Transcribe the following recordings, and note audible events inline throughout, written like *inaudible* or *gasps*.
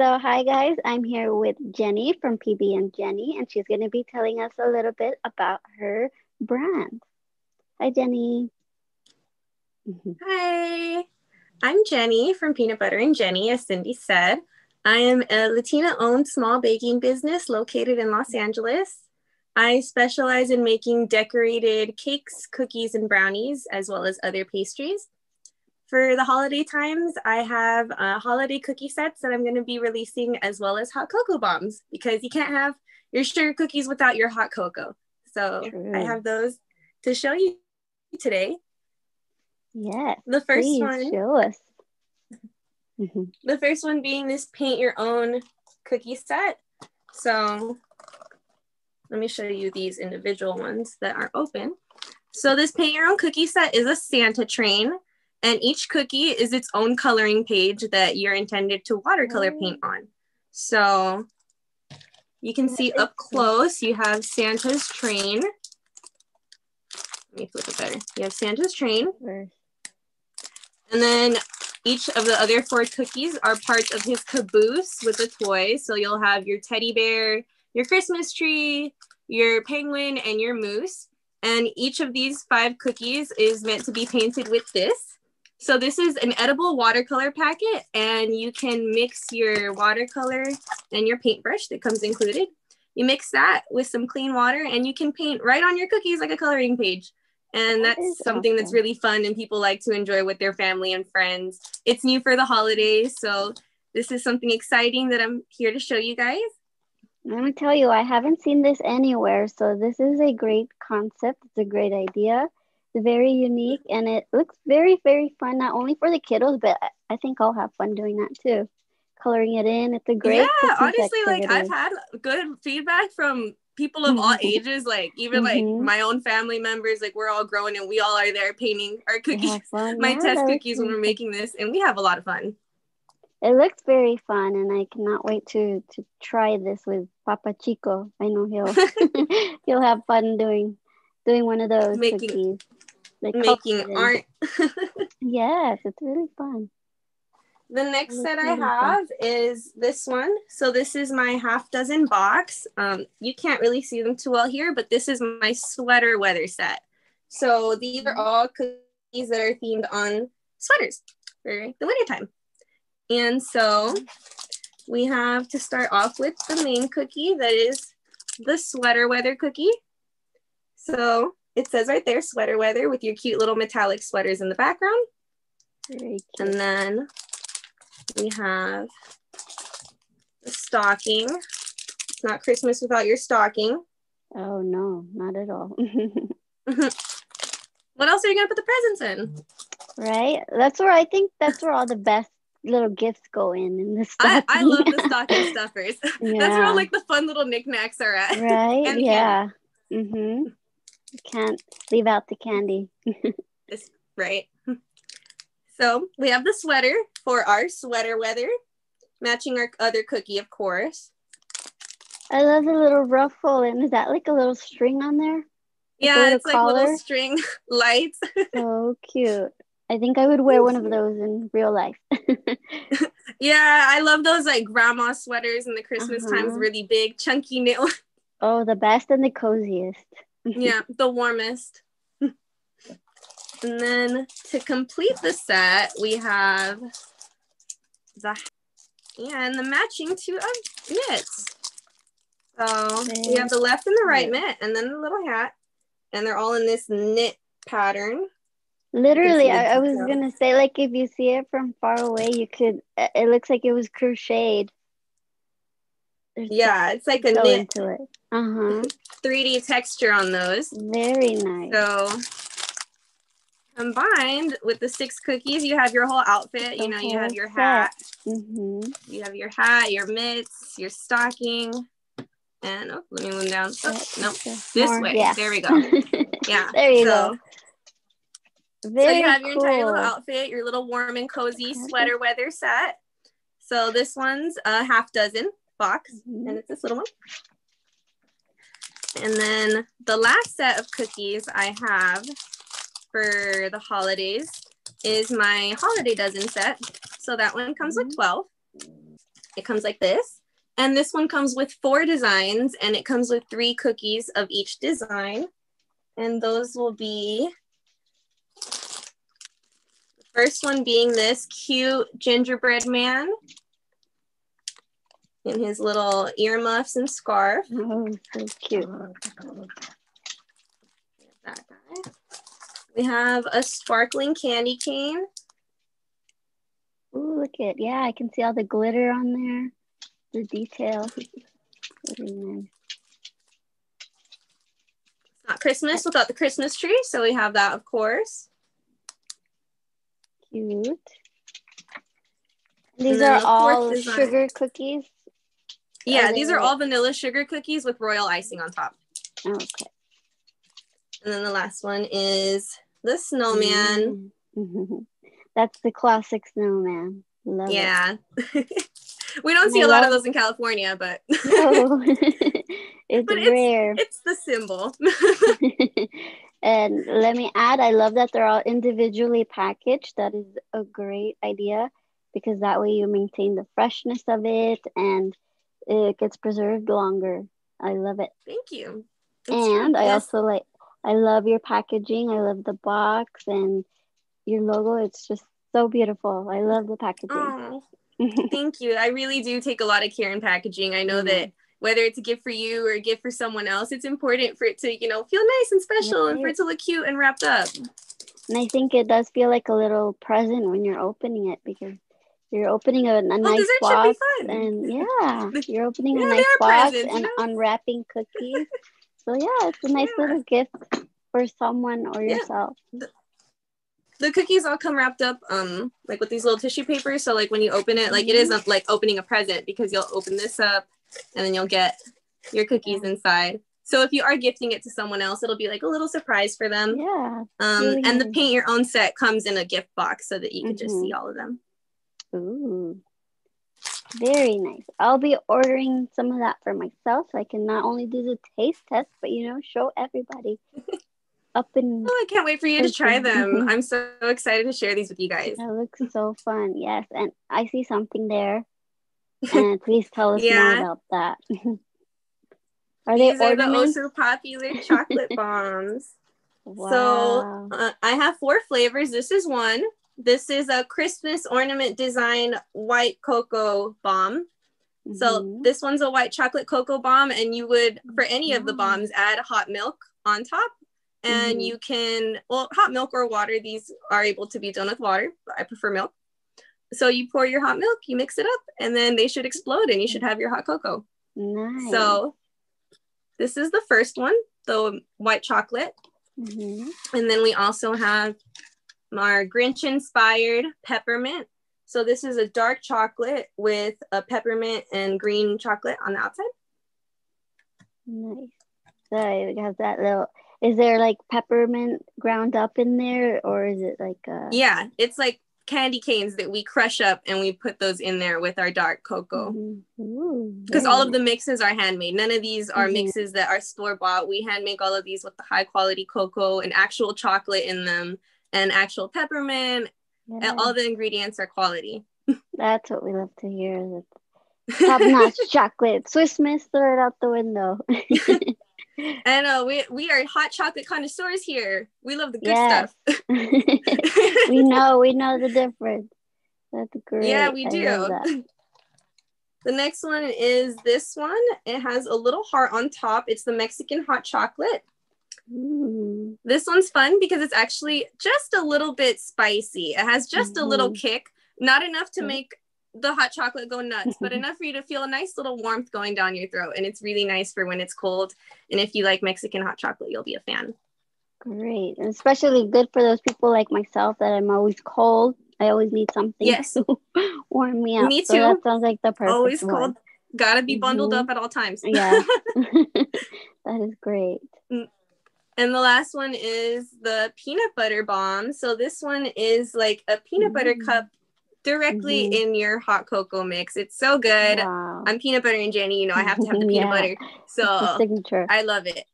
So, hi guys, I'm here with Jenny from PB and Jenny, and she's going to be telling us a little bit about her brand. Hi, Jenny. Mm-hmm. Hi, I'm Jenny from Peanut Butter and Jenny, as Cindy said. I am a Latina owned small baking business located in Los Angeles. I specialize in making decorated cakes, cookies, and brownies, as well as other pastries. For the holiday times, I have uh, holiday cookie sets that I'm going to be releasing, as well as hot cocoa bombs, because you can't have your sugar cookies without your hot cocoa. So True. I have those to show you today. Yes. The first one. Show us. *laughs* The first one being this paint your own cookie set. So let me show you these individual ones that are open. So this paint your own cookie set is a Santa train. And each cookie is its own coloring page that you're intended to watercolor oh. paint on. So you can see up close, you have Santa's train. Let me flip it better. You have Santa's train. And then each of the other four cookies are parts of his caboose with the toys. So you'll have your teddy bear, your Christmas tree, your penguin, and your moose. And each of these five cookies is meant to be painted with this. So this is an edible watercolor packet and you can mix your watercolor and your paintbrush that comes included. You mix that with some clean water and you can paint right on your cookies like a coloring page. And that's that something awesome. that's really fun and people like to enjoy with their family and friends. It's new for the holidays. So this is something exciting that I'm here to show you guys. I'm gonna tell you, I haven't seen this anywhere. So this is a great concept. It's a great idea very unique and it looks very very fun not only for the kiddos but i think i'll have fun doing that too. Coloring it in it's a great yeah honestly activity. like i've had good feedback from people of all ages like even mm-hmm. like my own family members like we're all growing and we all are there painting our cookies *laughs* my yeah, test cookies when we're making this and we have a lot of fun. It looks very fun and i cannot wait to to try this with papa chico. I know he'll *laughs* *laughs* he'll have fun doing doing one of those making cookies making art. *laughs* yes, it's really fun. The next set I have fun. is this one. So this is my half dozen box. Um, you can't really see them too well here, but this is my sweater weather set. So these are mm-hmm. all cookies that are themed on sweaters for the wintertime. And so we have to start off with the main cookie that is the sweater weather cookie. So it says right there, sweater weather with your cute little metallic sweaters in the background. And then we have the stocking. It's not Christmas without your stocking. Oh no, not at all. *laughs* what else are you gonna put the presents in? Right. That's where I think that's where all the best little gifts go in in the stocking. I, I love the *laughs* stocking stuffers. Yeah. *laughs* That's where all like the fun little knickknacks are at. Right. yeah. Mm-hmm. Can't leave out the candy. right. So we have the sweater for our sweater weather, matching our other cookie, of course. I love the little ruffle. And is that like a little string on there? Yeah, it's collar? like little string *laughs* lights. so cute. I think I would wear one of *laughs* those in real life. *laughs* yeah, I love those like grandma sweaters in the Christmas uh-huh. times, really big, chunky knit. oh, the best and the coziest yeah, the warmest. *laughs* and then to complete the set, we have the and the matching two of mitts. So we have the left and the right mitt, and then the little hat, and they're all in this knit pattern. Literally, I, I, was gonna say, like, if you see it from far away, you could. It looks like it was crocheted. There's yeah, it's like a knit. Into it. Uh huh. 3D texture on those. Very nice. So combined with the six cookies, you have your whole outfit. The you know, you have your hat. Mm-hmm. You have your hat, your mitts, your stocking. And oh, let me move down. Oh, no, this More, way. Yeah. There we go. *laughs* Yeah. there you so, go. Very so you have your cool. entire little outfit, your little warm and cozy sweater weather set. So this one's a half dozen box, mm-hmm. and it's this little one. And then the last set of cookies I have for the holidays is my holiday dozen set. So that one comes mm-hmm. with 12. It comes like this. And this one comes with four designs and it comes with three cookies of each design. And those will be the first one being this cute gingerbread man in his little earmuffs and scarf. Oh, so cute. That guy. We have a sparkling candy cane. Ooh, look at yeah, I can see all the glitter on there, the detail. *laughs* It's not Christmas without the Christmas tree, so we have that, of course. Cute. These are all sugar cookies. Yeah, these are all vanilla sugar cookies with royal icing on top. Okay. And then the last one is the snowman. Mm. *laughs* That's the classic snowman. Love Yeah. *laughs* we don't see I a lot of those in California, but it. *laughs* It's But it's- rare. it's the symbol. and let me add, I love that they're all individually packaged. That is a great idea because that way you maintain the freshness of it and it gets preserved longer. I love it. Thank you. And I also like, I love your packaging. I love the box and your logo. It's just so beautiful. I love the packaging. Oh, *laughs* thank you. I really do take a lot of care in packaging. I know that whether it's a gift for you or a gift for someone else, it's important for it to, you know, feel nice and special and for it to look cute and wrapped up. And I think it does feel like a little present when you're opening it because you're opening a, a Well, nice box be fun. and *laughs* yeah, you're opening Yeah, a nice box presents, you and know? unwrapping cookies. *laughs* so yeah, it's a nice Yeah. little gift for someone or Yeah. yourself. the cookies all come wrapped up um like with these little tissue papers so like when you open it like it isn't like opening a present because you'll open this up and then you'll get your cookies inside so if you are gifting it to someone else it'll be like a little surprise for them Yeah. um really and the paint your own set comes in a gift box so that you can just see all of them Ooh. Very nice. I'll be ordering some of that for myself so I can not only do the taste test, but you know, show everybody. *laughs* Up and oh i can't wait for you to try them *laughs* i'm so excited to share these with you guys that looks so fun. Yes. And I see something there. *laughs* And please tell us Yeah. more about that. are they these are the oh so popular chocolate bombs wow. So uh, I have four flavors. This is one. This is a Christmas ornament design white cocoa bomb. So Mhm. this one's a white chocolate cocoa bomb, and you would for any of the bombs add hot milk on top, and Mhm. you can well hot milk or water. These are able to be done with water. But I prefer milk. So you pour your hot milk, you mix it up, and then they should explode, and you should have your hot cocoa. nice. So this is the first one, the white chocolate. Mhm. And then we also have our Grinch inspired peppermint. So this is a dark chocolate with a peppermint and green chocolate on the outside. Nice. So it has that little. Is there like peppermint ground up in there, or is it like a? Yeah, it's like candy canes that we crush up and we put those in there with our dark cocoa. Mhm. Ooh, Because all of the mixes are handmade. None of these are Mhm. mixes that are store bought. We hand make all of these with the high quality cocoa and actual chocolate in them and actual peppermint. Yeah, And all the ingredients are quality. *laughs* that's what we love to hear. Top notch *laughs* chocolate. Swiss Miss, throw it out the window. *laughs* I know we we are hot chocolate connoisseurs here. We love the good Yes. stuff. we know, we know the difference. That's great. Yeah, we I do. The next one is this one. It has a little heart on top. It's the Mexican hot chocolate. This one's fun because it's actually just a little bit spicy. It has just a little Mhm. kick, not enough to make the hot chocolate go nuts, but *laughs* enough for you to feel a nice little warmth going down your throat. And it's really nice for when it's cold. And if you like Mexican hot chocolate, you'll be a fan. Great. And especially good for those people like myself that I'm always cold. I always need something Yes. to *laughs* warm me up. Me So too. that sounds like the perfect Always one. cold. Gotta be bundled Mhm. up at all times. Yeah. *laughs* that is great. And the last one is the peanut butter bomb. So this one is like a peanut butter Mm. cup directly Mhm. in your hot cocoa mix. It's so good. Wow. I'm peanut butter and Jenny, you know, I have to have the *laughs* peanut Yeah. butter. So signature. I love it.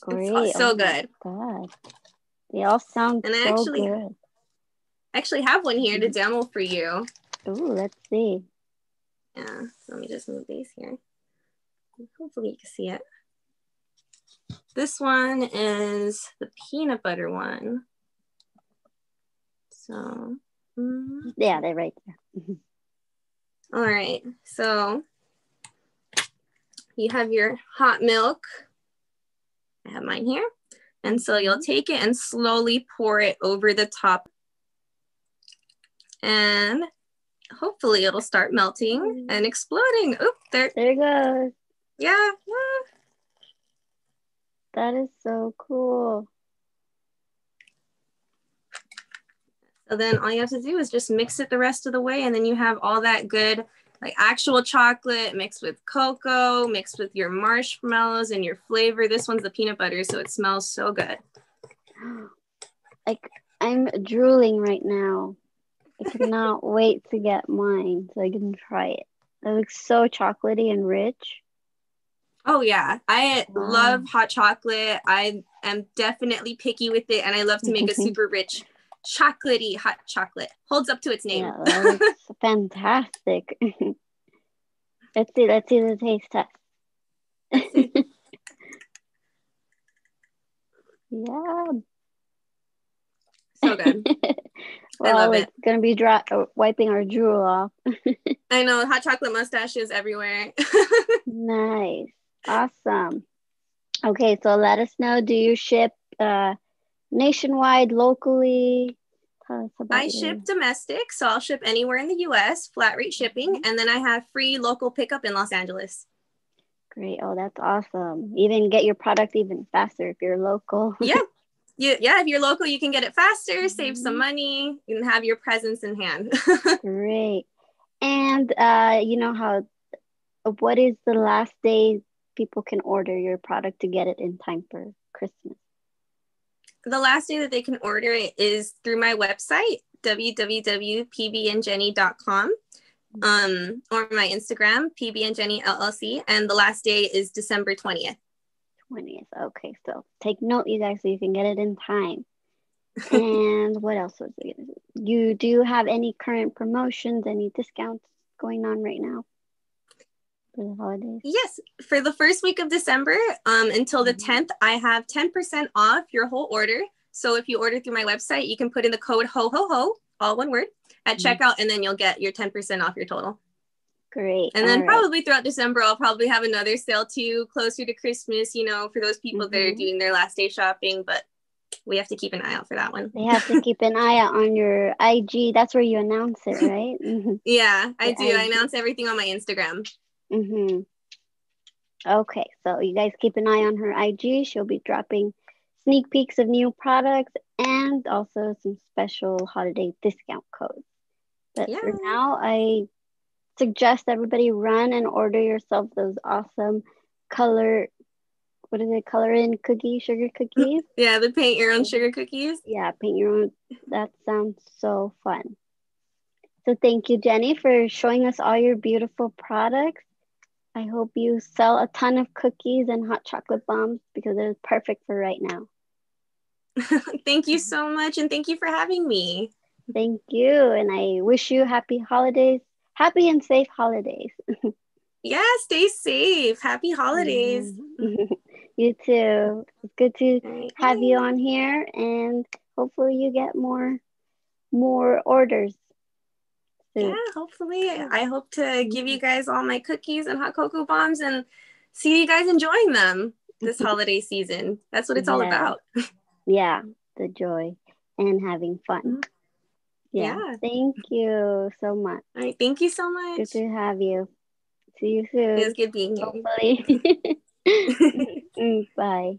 Great. so Oh good. God. They all sound And I so actually- good. I actually have one here Mm-hmm. to demo for you. Ooh, let's see. Yeah, so let me just move these here. Hopefully you can see it. This one is the peanut butter one. So, mm. yeah, they're right there. Mm-hmm. All right, so you have your hot milk. I have mine here. And so you'll mm-hmm. take it and slowly pour it over the top. And hopefully it'll start melting and exploding. Oop, there. There it goes. Yeah. That is so cool. So then all you have to do is just mix it the rest of the way and then you have all that good like actual chocolate mixed with cocoa, mixed with your marshmallows and your flavor. This one's the peanut butter, so it smells so good. *gasps* Like I'm drooling right now. I cannot *laughs* wait to get mine so I can try it. It looks so chocolatey and rich. Oh yeah, I wow. love hot chocolate. I am definitely picky with it, and I love to make a *laughs* super rich, chocolatey hot chocolate. Holds up to its name. Yeah, *laughs* fantastic. *laughs* let's see. Let's see the taste test. yeah. So good. well, I love it. Gonna be dry, uh, wiping our drool off. I know hot chocolate mustaches everywhere. nice, awesome. Okay, so let us know. Do you ship uh, nationwide, locally? I ship domestic, so I'll ship anywhere in the U.S. flat rate shipping, mm-hmm. and then I have free local pickup in Los Angeles. Great! Oh, that's awesome. Even get your product even faster if you're local. *laughs* yeah, you, yeah, if you're local, you can get it faster, save some mm-hmm. money, and have your presents in hand. *laughs* Great. And uh, you know how, what is the last day people can order your product to get it in time for Christmas? The last day that they can order it is through my website, www.pbandjenny.com, um, or my Instagram, pbandjenny LLC, and the last day is December 20th. 20th. Okay, so take note, you guys, so you can get it in time. *laughs* and what else was it? You do have any current promotions, any discounts going on right now for the holidays? Yes, for the first week of December um, until the 10th, mm-hmm. I have 10% off your whole order. So if you order through my website, you can put in the code ho ho ho, all one word, at mm-hmm. checkout, and then you'll get your 10% off your total. Great. And then All probably right. throughout December, I'll probably have another sale too, closer to Christmas, you know, for those people mm-hmm. that are mm-hmm. doing their last day shopping. But we have to keep an eye out for that one. They have to keep an eye out on your IG. That's where you announce it, right? Mm-hmm. *laughs* yeah, I do. IG. I announce everything on my Instagram. Mm-hmm. Okay, so you guys keep an eye on her IG. She'll be dropping sneak peeks of new products and also some special holiday discount codes. But yeah. for now, I suggest everybody run and order yourself those awesome color what is it color in cookie sugar cookies *laughs* yeah the paint your own sugar cookies yeah paint your own that sounds so fun so thank you jenny for showing us all your beautiful products i hope you sell a ton of cookies and hot chocolate bombs because it is perfect for right now *laughs* thank you so much and thank you for having me thank you and i wish you happy holidays happy and safe holidays. *laughs* yeah, stay safe. Happy holidays. *laughs* you too. It's good to have you on here and hopefully you get more more orders. Yeah, hopefully. I hope to give you guys all my cookies and hot cocoa bombs and see you guys enjoying them this *laughs* holiday season. That's what it's yeah. all about. *laughs* yeah, the joy and having fun. Mm-hmm. Yeah. yeah. Thank you so much. All right. Thank you so much. Good to have you. See you soon. It was good being here. Hopefully. *laughs* Mm, bye.